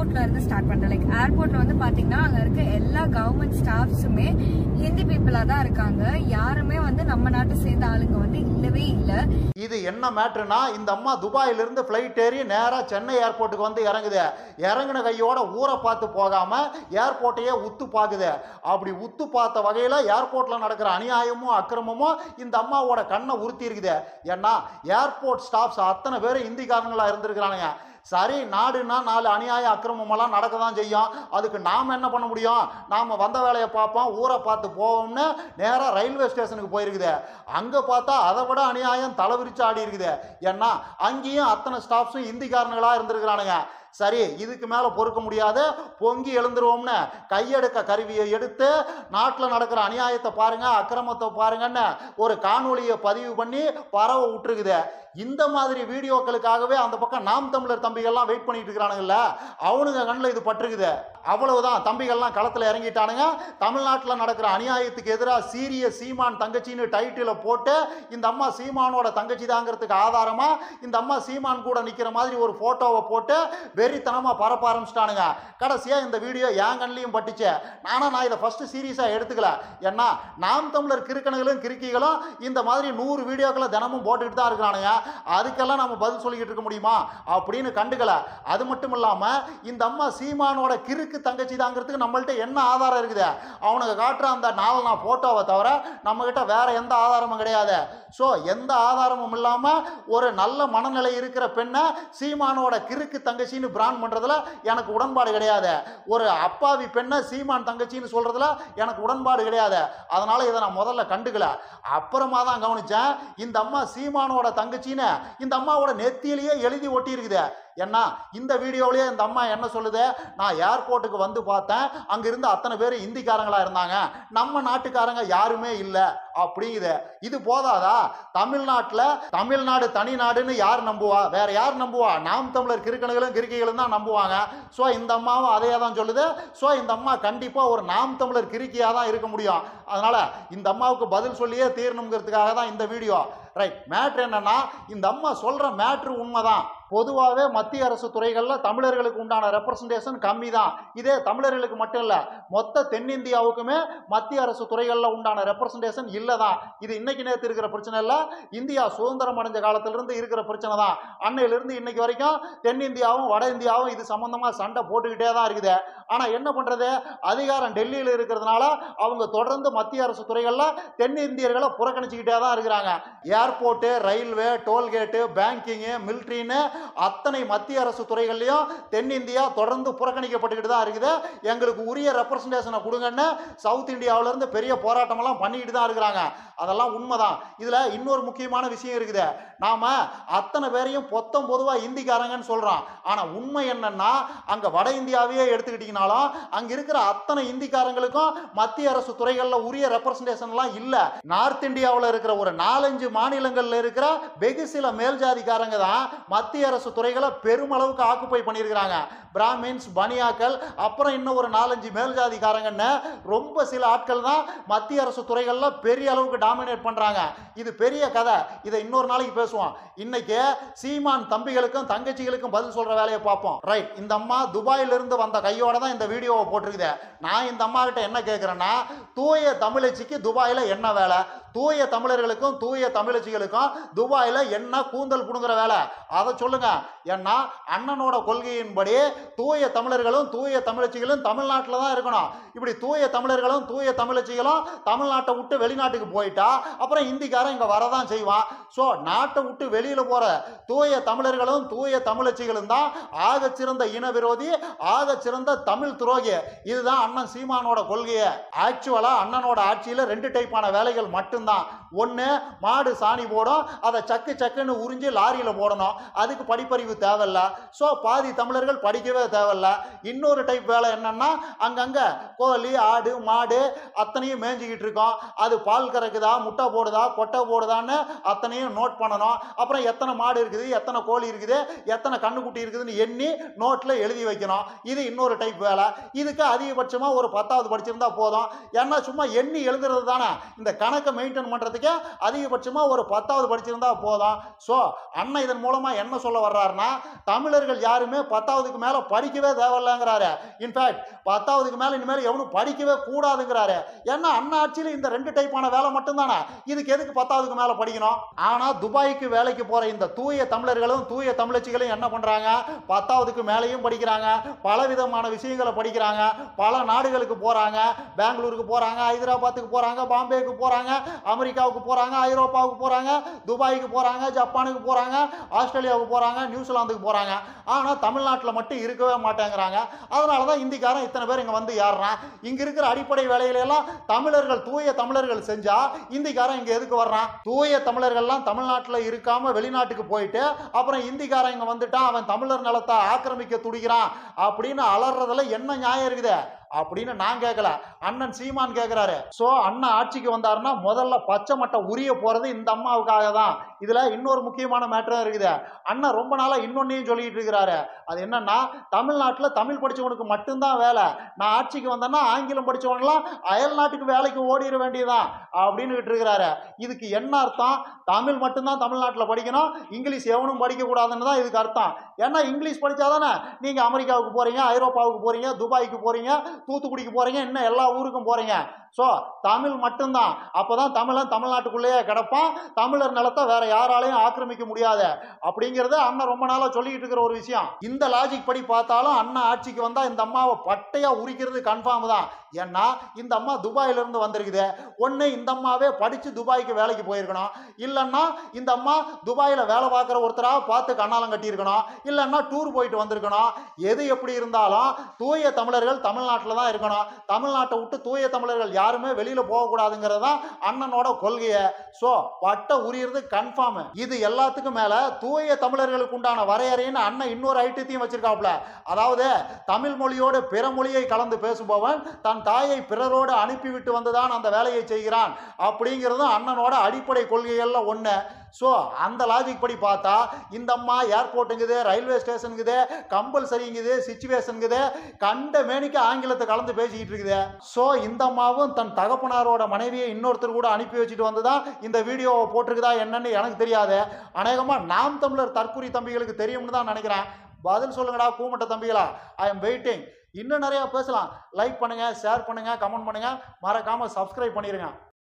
ஏர்போர்ட்ல இருந்து ஸ்டார்ட் பண்றேன். லைக் ஏர்போர்ட்ல வந்து பாத்தீங்கன்னா அங்க இருக்க எல்லா கவர்மெண்ட் ஸ்டாஃப்ஸுமே ஹிந்தி பீப்புளா தான் இருக்காங்க. யாருமே வந்து நம்ம நாட்டை சேர்ந்த ஆளுங்க வந்து இல்லவே இல்ல. இது என்ன மேட்ருனா இந்த அம்மா துபாயிலிருந்து ஃப்ளைட் ஏறி நேராக சென்னை ஏர்போர்ட்டுக்கு வந்து இறங்குது. இறங்குன கையோட ஊரை பார்த்து போகாம ஏர்போர்ட்டையே உத்து பார்க்குது அப்படி உத்து பார்த்த வகையில் ஏர்போர்ட்டில் நடக்கிற அநியாயமும் அக்கிரமமும் இந்த அம்மாவோட கண்ணை உறுத்தி இருக்குது ஏன்னா ஏர்போர்ட் ஸ்டாஃப்ஸ் அத்தனை பேர் இந்திக்காரங்களா இருந்திருக்கிறானுங்க. சரி நாடுனா நாலு அநியாய அக்கிரமமெல்லாம் நடக்க தான் செய்யும். அதுக்கு நாம் என்ன பண்ண முடியும்? நாம் வந்த வேலையை பார்ப்போம் ஊரை பார்த்து போவோம்னு நேராக ரயில்வே ஸ்டேஷனுக்கு போயிருக்குது. அங்கே பார்த்தா அதை விட அநியாயம் தலைவிரிச்சு ஆடி இருக்குது ஏன்னா அங்கேயும் அத்தனை ஸ்டாஃப்ஸும் இந்திக்காரனுங்களா இருந்திருக்கிறானுங்க. சரி இதுக்கு மேலே பொறுக்க முடியாது பொங்கி எழுந்துருவோம்னு கையெடுக்க கருவியை எடுத்து நாட்டில் நடக்கிற அநியாயத்தை பாருங்க அக்கிரமத்தை பாருங்கன்னு ஒரு காணொலியை பதிவு பண்ணி பரவ விட்டுருக்குது. இந்த மாதிரி வீடியோக்களுக்காகவே அந்த பக்கம் நாம் தமிழர் தம்பிகள்லாம் வெயிட் பண்ணிட்டு இருக்கிறானுங்கல்ல அவனுங்க கண்ணில் இது பட்டிருக்குது. அவ்வளவுதான் தம்பிகள்லாம் களத்தில் இறங்கிட்டானுங்க. தமிழ்நாட்டில் நடக்கிற அநியாயத்துக்கு எதிராக சீரிய சீமான் தங்கச்சின்னு டைட்டில போட்டு இந்த அம்மா சீமானோட தங்கச்சி தாங்கிறதுக்கு ஆதாரமாக இந்த அம்மா சீமான் கூட நிற்கிற மாதிரி ஒரு ஃபோட்டோவை போட்டு வெறித்தனமாக பரப்ப ஆரம்பிச்சிட்டானுங்க. கடைசியாக இந்த வீடியோ என் கண்ணிலையும் பட்டுச்சு. ஆனால் நான் இதை ஃபஸ்ட்டு சீரியஸாக எடுத்துக்கல. ஏன்னா நாம் தமிழர் கிறுக்கணுகளும் கிறுக்கிகளும் இந்த மாதிரி நூறு வீடியோக்களை தினமும் போட்டுக்கிட்டு தான் இருக்கிறானுங்க. அதுக்கெல்லாம் நம்ம பதில் சொல்லிக்கிட்டு இருக்க முடியுமா? அப்படின்னு கண்டுக்கல. அது மட்டும் இல்லாமல் இந்த அம்மா சீமானோட கிறுக்கு தங்கச்சி தாங்கிறதுக்கு நம்மள்ட்ட என்ன ஆதாரம் இருக்குது? அவனுக்கு காட்டுற அந்த நாலு நான் ஃபோட்டோவை தவிர நம்மக்கிட்ட வேறு எந்த ஆதாரமும் கிடையாது. ஸோ எந்த ஆதாரமும் இல்லாமல் ஒரு நல்ல மனநிலை இருக்கிற பெண்ணை சீமானோட கிறுக்கு தங்கச்சின்னு பிரான் பண்ணுறதுல எனக்கு உடன்பாடு கிடையாது. ஒரு அப்பாவி பெண்ணை சீமான் தங்கச்சின்னு சொல்கிறதுல எனக்கு உடன்பாடு கிடையாது. அதனால் இதை நான் முதல்ல கண்டுக்கல. அப்புறமா தான் கவனித்தேன் இந்த அம்மா சீமானோட தங்கச்சின்னு இந்த அம்மாவோட நெத்தியிலேயே எழுதி ஒட்டி இருக்குது என்ன? இந்த வீடியோவிலேயே இந்த அம்மா என்ன சொல்லுது? நான் ஏர்போர்ட்டுக்கு வந்து பார்த்தேன். அங்கிருந்து அத்தனை பேர் இந்திக்காரங்களாக இருந்தாங்க. நம்ம நாட்டுக்காரங்க யாருமே இல்லை. அப்படிங்குது. இது போதாதா? தமிழ்நாட்டில் தமிழ்நாடு தனி நாடுன்னு யார் நம்புவா? வேற யார் நம்புவா? நாம் தமிழர் கிறுக்கணுகளும் கிறுக்கிகளும் தான் நம்புவாங்க. ஸோ இந்த அம்மாவும் அதையே தான் சொல்லுது. ஸோ இந்த அம்மா கண்டிப்பாக ஒரு நாம் தமிழர் கிறுக்கியாக தான் இருக்க முடியும். அதனால் இந்த அம்மாவுக்கு பதில் சொல்லியே தீரணுங்கிறதுக்காக தான் இந்த வீடியோ. ரைட் மேட்ரு என்னன்னா இந்த அம்மா சொல்கிற மேட்ரு உண்மைதான். பொதுவாகவே மத்திய அரசு துறைகளில் தமிழர்களுக்கு உண்டான ரெப்ரசன்டேஷன் கம்மி தான் இதே தமிழர்களுக்கு மட்டும் இல்லை மொத்த தென்னிந்தியாவுக்குமே மத்திய அரசு துறைகளில் உண்டான ரெப்ரசன்டேஷன் இல்லை தான் இது இன்னைக்கு நேற்று இருக்கிற பிரச்சனை இல்லை இந்தியா சுதந்திரம் அடைஞ்ச காலத்திலிருந்து இருக்கிற பிரச்சனை தான். அன்னையிலிருந்து இன்னைக்கு வரைக்கும் தென்னிந்தியாவும் வட இந்தியாவும் இது சம்பந்தமாக சண்டை போட்டுக்கிட்டே தான் இருக்குது. ஆனால் என்ன பண்ணுறது அதிகாரம் டெல்லியில் இருக்கிறதுனால அவங்க தொடர்ந்து மத்திய அரசு துறைகளில் தென்னிந்தியர்களை புறக்கணிச்சுக்கிட்டே தான் இருக்கிறாங்க. ஏர்போர்ட்டு ரயில்வே டோல்கேட்டு பேங்கிங்கு மிலிட்ரின்னு அத்தனை மத்திய அரசு துறைகள்லையும் தென்னிந்தியா தொடர்ந்து புறக்கணிக்கப்பட்டுக்கிட்டு தான் இருக்குது. எங்களுக்கு உரிய ரெப்ரசன்டேஷனை கொடுங்கன்னு சவுத் இந்தியாவிலேருந்து பெரிய போராட்டமெல்லாம் பண்ணிக்கிட்டு தான் இருக்கிறாங்க. அதெல்லாம் உண்மைதான். இதில் இன்னொரு முக்கியமான விஷயம் இருக்குது. நாம் அத்தனை பேரையும் பொத்தம் பொதுவாக இந்திக்காரங்கன்னு சொல்கிறோம் ஆனால் உண்மை என்னன்னா அங்கே வட இந்தியாவையே எடுத்துக்கிட்டிங்கனாலும் அங்கே இருக்கிற அத்தனை இந்திக்காரங்களுக்கும் மத்திய அரசு துறைகளில் உரிய ரெப்ரசன்டேஷன்லாம் இல்லை. நார்த் இந்தியாவில் இருக்கிற ஒரு நாலஞ்சு மாநிலங்களில் இருக்கிற வெகு சில மேல் ஜாதிக்காரங்க தான் மத்திய அரசு துறைகளை பெருமளவுக்கு ஆக்குப்பை பண்ணியிருக்கிறாங்க. பிராமின்ஸ் பனியாக்கள் அப்புறம் இன்னும் ஒரு நாலஞ்சு மேல்ஜாதிக்காரங்கன்னு ரொம்ப சில ஆட்கள் தான் மத்திய அரசு துறைகளில் பெரிய அளவுக்கு டாமினேட் பண்ணுறாங்க இது பெரிய கதை. இதை இன்னொரு நாளைக்கு பேசுவோம். இன்னைக்கு சீமான் தம்பிகளுக்கும் தங்கச்சிகளுக்கும் பதில் சொல்கிற வேலையை பார்ப்போம். ரைட் இந்த அம்மா துபாயிலிருந்து வந்த கையோட தான் இந்த வீடியோவை போட்டிருக்குது. நான் இந்த அம்மா கிட்ட என்ன கேட்குறேன்னா தூய தமிழச்சிக்கு துபாயில் என்ன வேலை? தூய தமிழர்களுக்கும் தூய தமிழச்சிகளுக்கும் துபாயில் என்ன கூந்தல் புடுங்குற வேலை? அதை சொல்லுங்க. ஏன்னா அண்ணனோட கொள்கையின்படி தூய தமிழர்களும் தூய தமிழச்சிகளும் தமிழ்நாட்டில் தான் இருக்கணும். இப்படி தூய தமிழர்களும் தூய தமிழச்சிகளும் தமிழ்நாட்டை விட்டு வெளிநாட்டுக்கு போயிட்டா அப்புறம் இந்திக்காரன் இங்கே வரதான் செய்வான். ஸோ நாட்டை விட்டு வெளியில் போகிற தூய தமிழர்களும் தூய தமிழச்சிகளும் தான் ஆகச்சிறந்த இன விரோதி ஆகச்சிறந்த தமிழ் துரோகி. இதுதான் அண்ணன் சீமானோட கொள்கையை. ஆக்சுவலாக அண்ணனோட ஆட்சியில் ரெண்டு டைப்பான வேலைகள் மட்டும் மட்டும்தான் ஒன்று மாடு சாணி போடும் அதை சக்கு சக்குன்னு உறிஞ்சு லாரியில் போடணும். அதுக்கு படிப்பறிவு தேவையில்ல. ஸோ பாதி தமிழர்கள் படிக்கவே தேவையில்ல. இன்னொரு டைப் வேலை என்னன்னா அங்கங்கே கோழி ஆடு மாடு அத்தனையும் மேய்ஞ்சிக்கிட்டு இருக்கோம். அது பால் கறக்குதா முட்டை போடுதா கொட்டை போடுதான்னு அத்தனையும் நோட் பண்ணணும். அப்புறம் எத்தனை மாடு இருக்குது எத்தனை கோழி இருக்குது எத்தனை கண்ணுக்குட்டி இருக்குதுன்னு எண்ணி நோட்டில் எழுதி வைக்கணும். இது இன்னொரு டைப் வேலை. இதுக்கு அதிகபட்சமாக ஒரு பத்தாவது படிச்சிருந்தா போதும். ஏன்னா சும்மா எண்ணி எழுதுறது தானே. இந்த கணக்கை மெயின்டைன் பண்ணுறதுக்கே அதிகபட்சமாக ஒரு பத்தாவது படிச்சிருந்தா போதும். ஸோ அண்ணன் இதன் மூலமாக என்ன சொல்ல வர்றாருன்னா தமிழர்கள் யாருமே பத்தாவதுக்கு மேலே மேலே படிக்கவே தேவையில்லைங்கிறாரு. இன்ஃபேக்ட் பத்தாவதுக்கு மேலே இனிமேல் எவனும் படிக்கவே கூடாதுங்கிறாரு. ஏன்னா அண்ணா ஆட்சியில் இந்த ரெண்டு டைப்பான வேலை மட்டும்தானே? இதுக்கு எதுக்கு பத்தாவதுக்கு மேலே படிக்கணும்? ஆனால் துபாய்க்கு வேலைக்கு போகிற இந்த தூய தமிழர்களும் தூய தமிழச்சிகளும் என்ன பண்ணுறாங்க பத்தாவதுக்கு மேலேயும் படிக்கிறாங்க. பல விதமான விஷயங்களை படிக்கிறாங்க. பல நாடுகளுக்கு போகிறாங்க பெங்களூருக்கு போகிறாங்க ஹைதராபாத்துக்கு போகிறாங்க பாம்பேக்கு போகிறாங்க அமெரிக்காவுக்கு போகிறாங்க ஐரோப்பாவுக்கு போகிறாங்க துபாய்க்கு போகிறாங்க ஜப்பானுக்கு போகிறாங்க ஆஸ்திரேலியாவுக்கு போகிறாங்க நியூசிலாந்துக்கு போகிறாங்க ஆனால் தமிழ்நாட்டில் மட்டும் இருக்கவே மாட்டேங்கிறாங்க. அதனால தான் இந்திக்காரன் இத்தனை பேர் இங்கே வந்து ஏறுறான். இங்கே இருக்கிற அடிப்படை வேலைகளெல்லாம் தமிழர்கள் தூய தமிழர்கள் செஞ்சால் இந்திக்காரன் இங்கே எதுக்கு வர்றான்? தூய தமிழர்கள்லாம் தமிழ்நாட்டில் இருக்காமல் வெளிநாட்டுக்கு போயிட்டு அப்புறம் இந்திக்காரன் இங்கே வந்துட்டான் அவன் தமிழர் நிலத்தை ஆக்கிரமிக்க துடிக்கிறான் அப்படின்னு அலறதுல என்ன நியாயம் இருக்குது? அப்படின்னு நான் கேட்கல அண்ணன் சீமான் கேட்குறாரு ஸோ அண்ணன் ஆட்சிக்கு வந்தாருன்னா முதல்ல பச்சை மட்டை உரிய போகிறது இந்த அம்மாவுக்காக தான். இதில் இன்னொரு முக்கியமான மேட்டரும் இருக்குது. அண்ணன் ரொம்ப நாளாக இன்னொன்னையும் சொல்லிட்டு இருக்கிறாரு. அது என்னன்னா தமிழ்நாட்டில் தமிழ் படிச்சவனுக்கு மட்டும்தான் வேலை. நான் ஆட்சிக்கு வந்தேன்னா ஆங்கிலம் படிச்சவனெல்லாம் அயல் நாட்டுக்கு வேலைக்கு ஓடிட வேண்டியதான் அப்படின்னு இருக்கிறாரு. இதுக்கு என்ன அர்த்தம்? தமிழ் மட்டும்தான் தமிழ்நாட்டில் படிக்கணும். இங்கிலீஷ் எவனும் படிக்கக்கூடாதுன்னு தான் இதுக்கு அர்த்தம். ஏன்னா இங்கிலீஷ் படித்தாதானே நீங்கள் அமெரிக்காவுக்கு போகிறீங்க ஐரோப்பாவுக்கு போகிறீங்க துபாய்க்கு போகிறீங்க தூத்துக்குடிக்கு போகிறீங்க இன்னும் எல்லா ஊருக்கும் போகிறீங்க ஸோ தமிழ் மட்டும்தான். அப்போ தான் தமிழன் தமிழ்நாட்டுக்குள்ளேயே கிடப்பான். தமிழர் நிலத்தை வேற யாராலையும் ஆக்கிரமிக்க முடியாது. அப்படிங்கிறத அண்ணன் ரொம்ப நாளாக சொல்லிக்கிட்டு இருக்கிற ஒரு விஷயம். இந்த லாஜிக் படி பார்த்தாலும் அண்ணன் ஆட்சிக்கு வந்தால் இந்த அம்மாவை பட்டையாக உரிக்கிறது கன்ஃபார்ம் தான். ஏன்னா இந்த அம்மா துபாயிலிருந்து வந்திருக்குது. ஒன்று இந்த அம்மாவே படித்து துபாய்க்கு வேலைக்கு போயிருக்கணும். இல்லைன்னா இந்த அம்மா துபாயில் வேலை பார்க்குற ஒருத்தராக பார்த்து கண்ணாலம் கட்டியிருக்கணும். இல்லைன்னா டூர் போயிட்டு வந்திருக்கணும். எது எப்படி இருந்தாலும் தூய தமிழர்கள் தமிழ்நாட்டில் தான் இருக்கணும். தமிழ்நாட்டை விட்டு தூய தமிழர்கள் யாருமே வெளியில் போகக்கூடாதுங்கிறது தான் அண்ணனோட கொள்கையை. ஸோ பட்டை உரியது கன்ஃபார்ம் இது எல்லாத்துக்கும் மேலே தூய தமிழர்களுக்கு உண்டான வரையறைன்னு அண்ணன் இன்னொரு ஐட்டத்தையும் வச்சிருக்காப்புல. அதாவது தமிழ் மொழியோடு பிற மொழியை கலந்து பேசுபவன் தன் தாயை பிறரோடு அனுப்பிவிட்டு வந்துதான் அந்த வேலையை செய்கிறான். அப்படிங்கிறதும் அண்ணனோட அடிப்படை கொள்கைகளில் ஒன்று ஸோ அந்த லாஜிக் படி பார்த்தா இந்த அம்மா ஏர்போர்ட்டுங்குது ரயில்வே ஸ்டேஷனுங்குது கம்பல்சரிங்குது சுச்சுவேஷனுங்குது கண்ட மேனிக்கு ஆங்கிலத்தை கலந்து பேசிக்கிட்டு இருக்குது. ஸோ இந்த அம்மாவும் தன் தகப்பனாரோட மனைவியை இன்னொருத்தர் கூட அனுப்பி வச்சுட்டு வந்து தான் இந்த வீடியோவை போட்டிருக்குதா என்னன்னு எனக்கு தெரியாது. அநேகமாக நாம் தமிழர் தற்குறி தம்பிகளுக்கு தெரியும்னு தான் நினைக்கிறேன். பதில் சொல்லுங்கடா கூமட்ட தம்பிகளா. ஐ எம் வெயிட்டிங் இன்னும் நிறையா பேசலாம். லைக் பண்ணுங்கள் ஷேர் பண்ணுங்கள் கமெண்ட் பண்ணுங்கள் மறக்காமல் சப்ஸ்கிரைப் பண்ணிடுங்க